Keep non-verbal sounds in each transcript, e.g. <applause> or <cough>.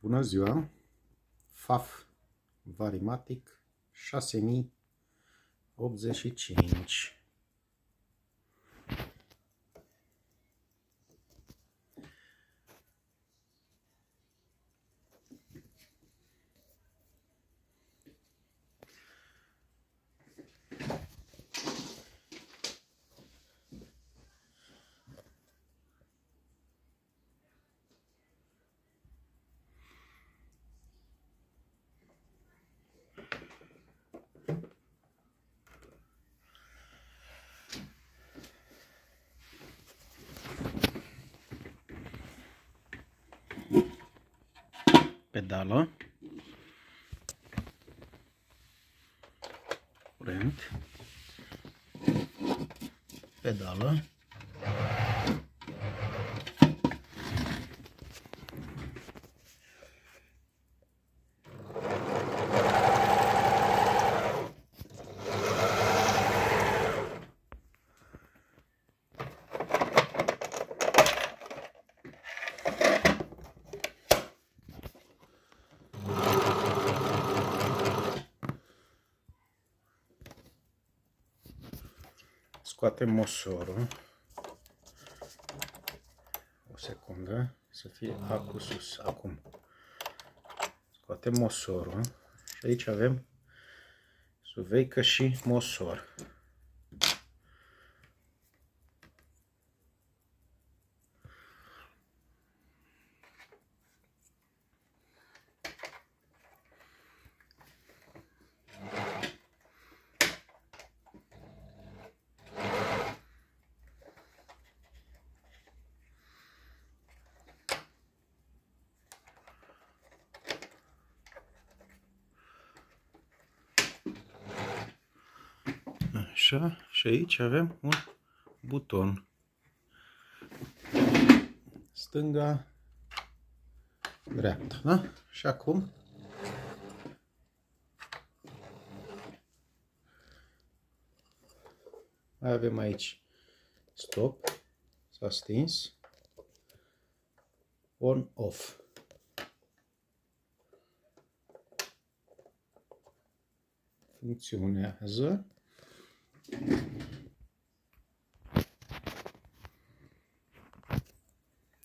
Bună ziua! FAF Varimatic 6085 pedală. Curent. Pedală scoatem mosorul o secundă să fie acul sus acum. Scoatem mosorul și aici avem suveică și mosor Așa, și aici avem un buton. Stânga, dreapta, da? Și acum mai avem aici stop, s-a stins, on, off. Funcționează.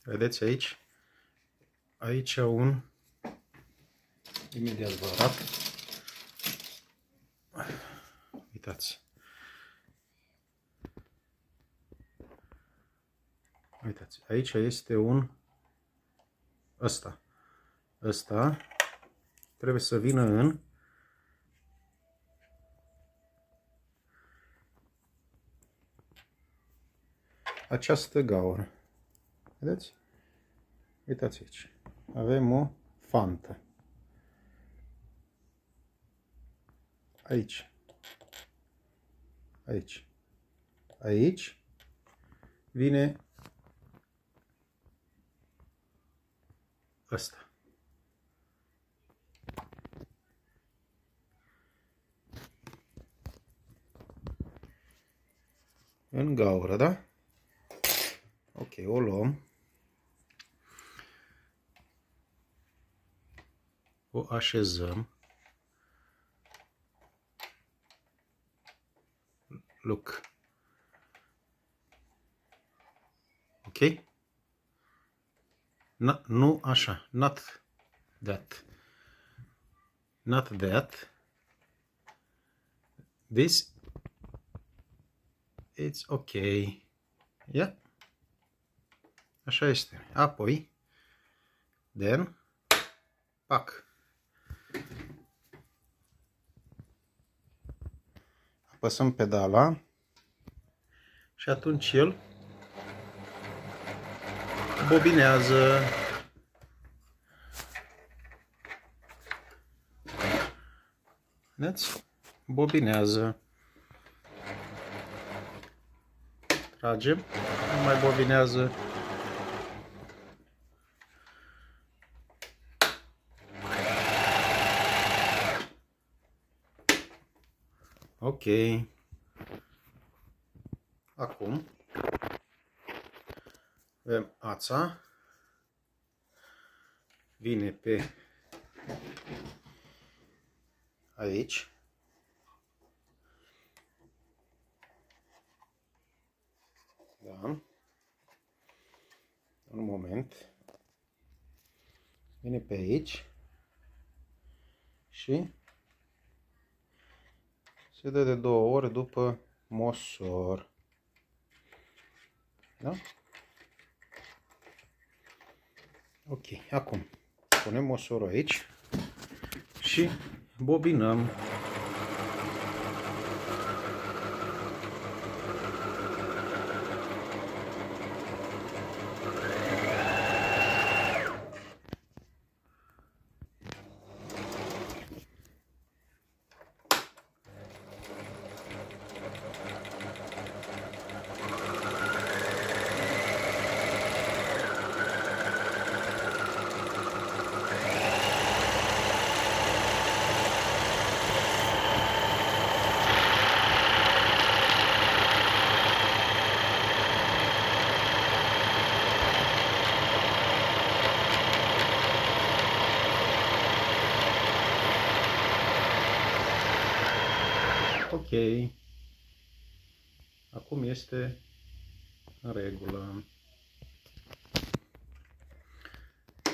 Vedeți aici? Aici un... Imediat vă arăt. Uitați. Uitați, aici este un ăsta. Ăsta trebuie să vină în această gaură. Vedeți? Uitați aici. Avem o fantă. Aici. Aici. Aici vine ăsta. În gaură, da? Ok, o luăm. O așezăm. Look. Ok? No, nu așa. Not that. Not that. This. It's okay. Yeah. Așa este. Apoi, then, pac. Apăsăm pedala și atunci el bobinează. Vedeți? Bobinează. Tragem, nu mai bobinează. Ok. Acum avem ața. vine pe aici. Da. Un moment. Vine pe aici și se dă de două ori după mosor. Da? Ok, acum punem mosorul aici și bobinăm. Ok. Acum este în regulă.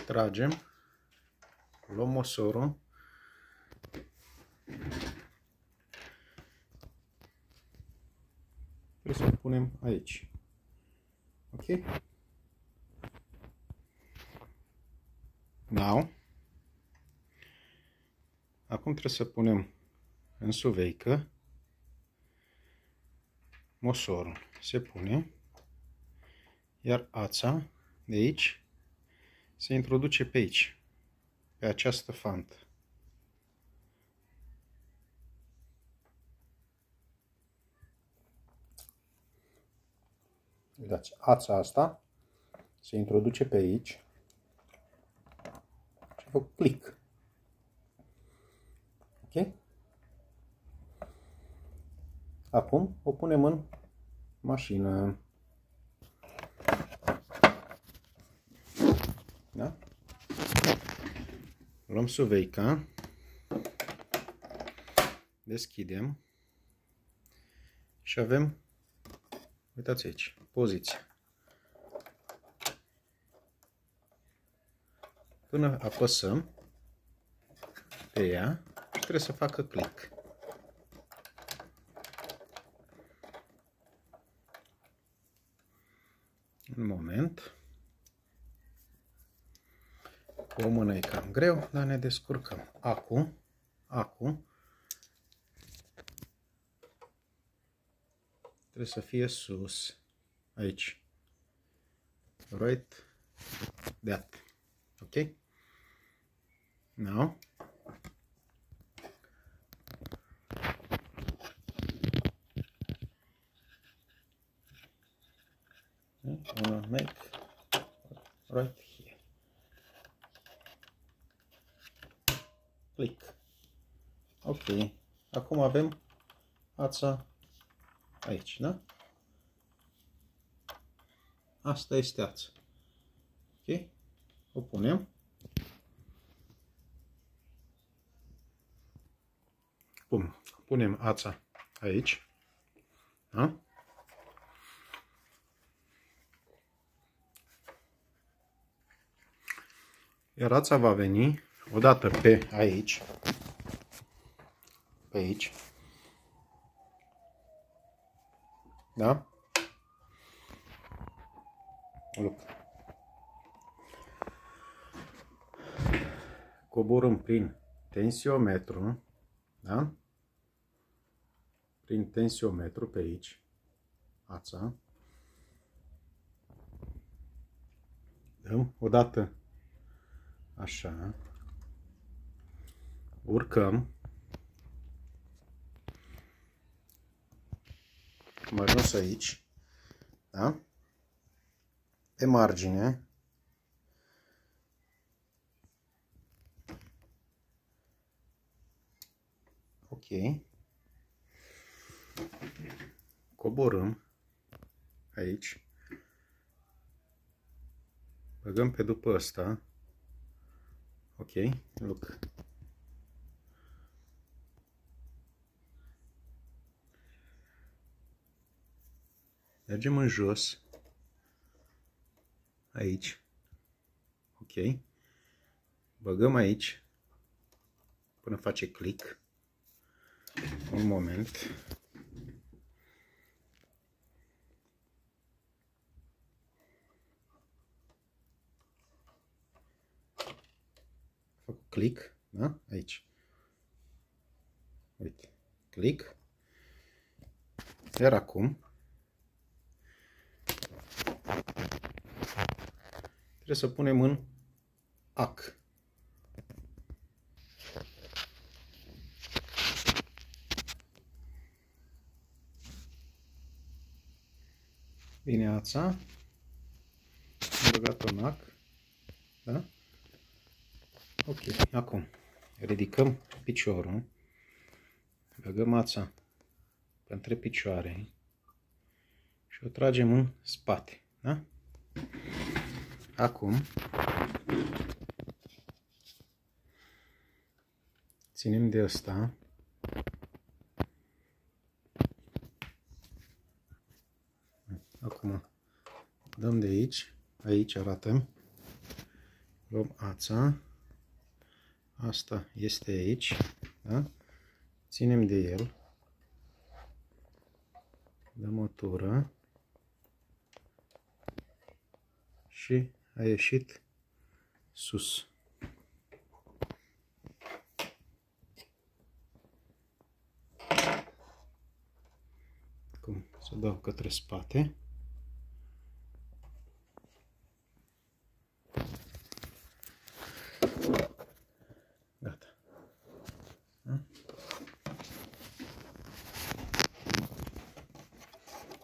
Tragem. Luăm mosorul. Trebuie să punem aici. Ok? Now. Acum trebuie să punem în suveică mosorul se pune, iar ața de aici se introduce pe aici, pe această fantă. Uitați, ața asta se introduce pe aici și fac click. Ok? Acum o punem în mașină. Da? Luăm suveica. Deschidem. Și avem, uitați aici, poziția. Până apăsăm pe ea și trebuie să facă click. Un moment. Cu o mână e cam greu, dar ne descurcăm. Acum, acum, trebuie să fie sus, aici. Right, that. Ok? Now, wanna make right here click ok acum avem ața aici, da? Asta este ața. Ok? O punem. Bun. Punem ața aici. Da? Iar ața va veni odată pe aici, pe aici, da? Look. Coborâm prin tensiometru, da? Prin tensiometru pe aici, ața. Dăm odată Așa. Urcăm. Am ajuns aici. Da? Pe margine. Ok. Coborâm aici. Băgăm pe după ăsta Ok, look. Mergem în jos, aici, ok, băgăm aici, până face click, un moment, click, da? Aici. Uite, click. Iar acum trebuie să punem în AC. Bine ața. Am băgat în AC. Da? Ok, acum ridicăm piciorul, băgăm ața pe între picioare și o tragem în spate. Da? Acum ținem de asta Acum dăm de aici, aici arată, luăm ața, asta este aici, da? ținem de el, dăm o tură și a ieșit sus. Acum să dau către spate. Gata. Da?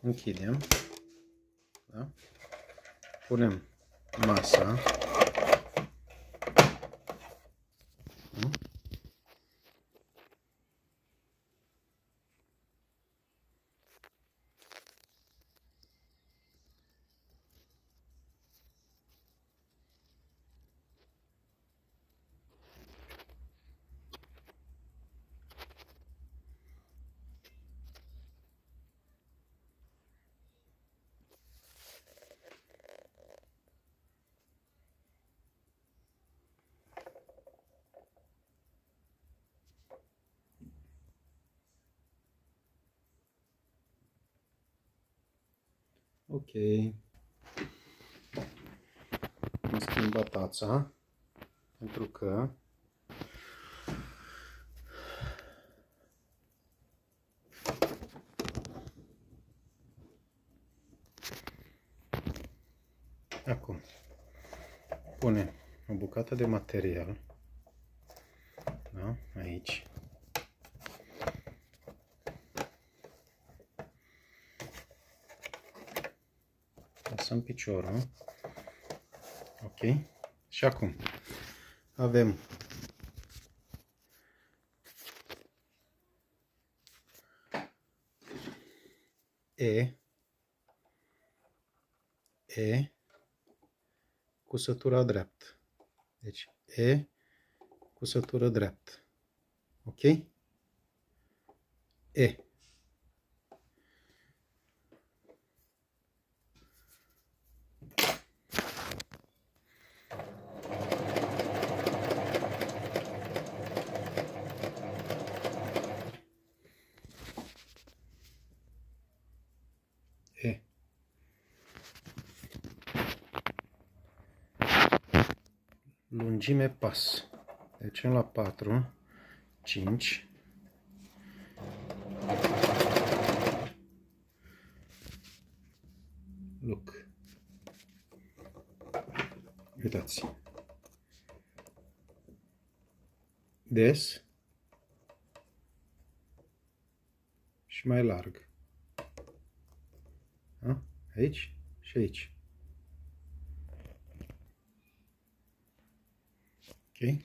Închidem. Da? Punem masa. Ok. Am schimbat tața pentru că Acum punem o bucată de material da? aici lăsăm piciorul. Ok? Și acum avem E E cusătura dreaptă. Deci E cusătură dreaptă. Ok? E. E. Lungime pas. Deci la 4, 5. Look. Uitați. Des. Și mai larg. Da? Aici și aici. ok?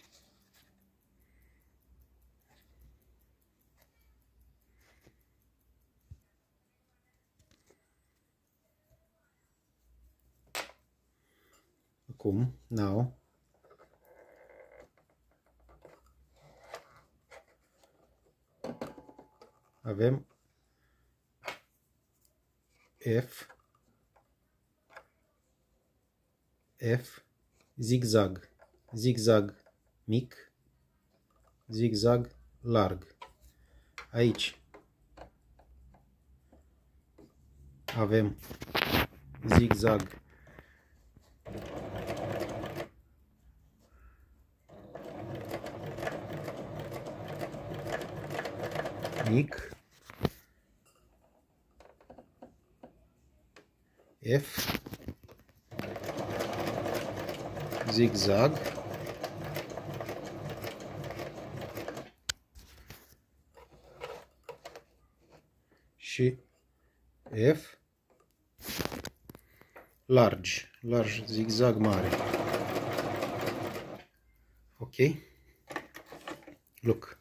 Come now. Avem F. F. Zigzag. Zigzag. Mic zigzag larg. Aici. Avem zigzag. Mic. F. Zigzag și F large, large, zigzag mare. Ok? Look.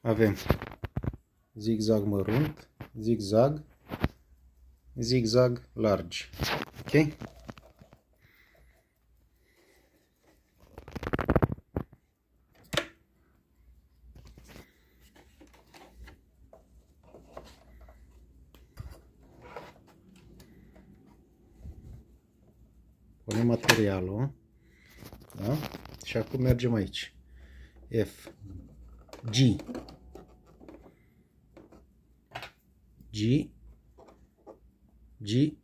Avem zigzag mărunt, zigzag, zigzag large. Ok? Punem materialul. Da? Și acum mergem aici. F. G. G. G.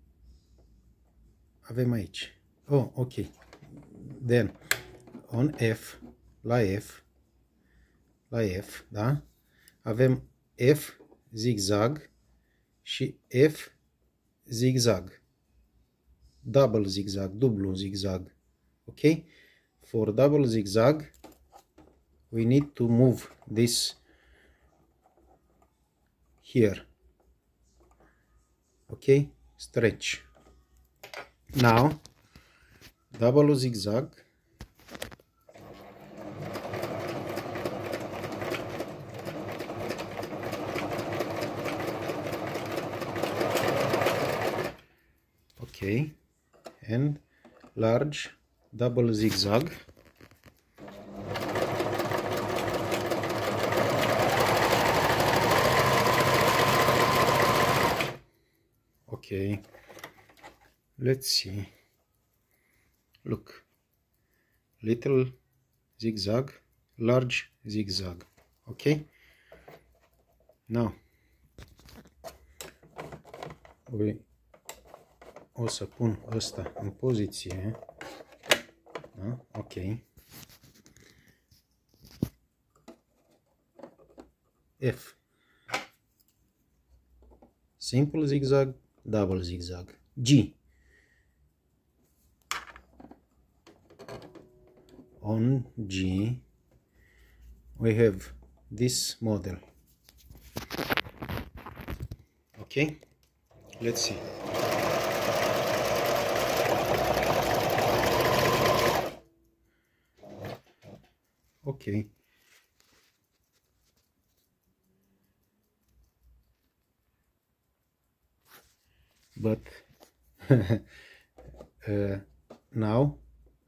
Avem aici. Oh, ok. Then, on F, la F, la F, da? Avem F zigzag și F zigzag double zigzag, dublu zigzag. Okay? For double zigzag, we need to move this here. Okay? Stretch. Now, double zigzag. Okay and large double zigzag. Okay let's see. Look. Little zigzag large zigzag. Okay now. We o să pun ăsta în poziție. Da? Ok. F. Simple zigzag, double zigzag. G. On G, we have this model. Okay, let's see. Okay. But <laughs> uh, now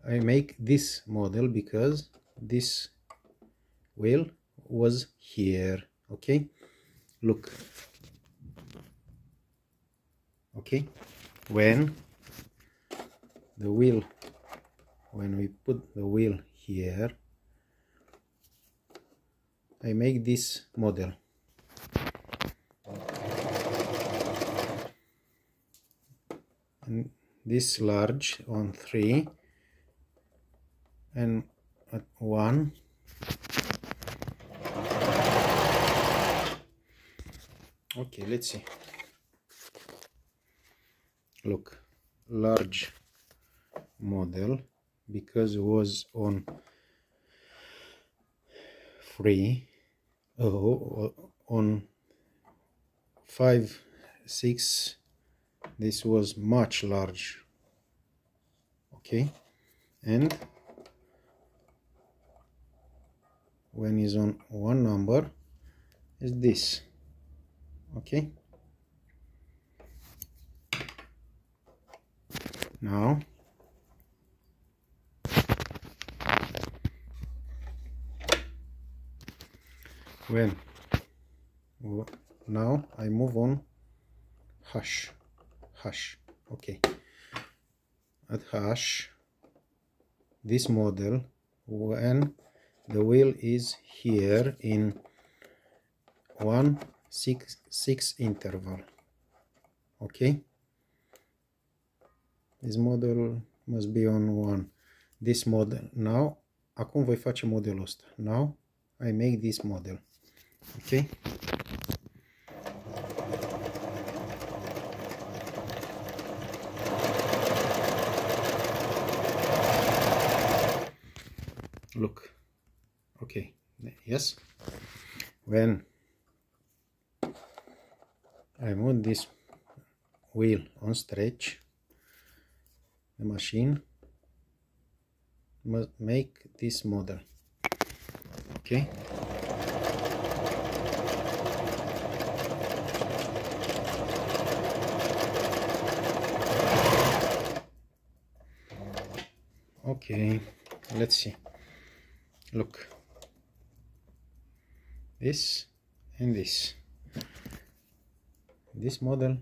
I make this model because this wheel was here. Okay. Look. Okay. When the wheel when we put the wheel here I make this model. And this large on 3 and at 1 okay let's see. Look large model because it was on 3 oh, on 5 6 this was much large. Okay and when is on one number is this. Okay. Now when now I move on. Hash hash okay. At hash this model when the wheel is here in one six six interval okay? This model must be on one. This model now acum voi face modelul ăsta now I make this model ok look. Okay yes. When I move this wheel on stretch the machine must make this model. Okay okay let's see. Look. This and this. This model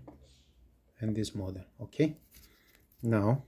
and this model. Okay now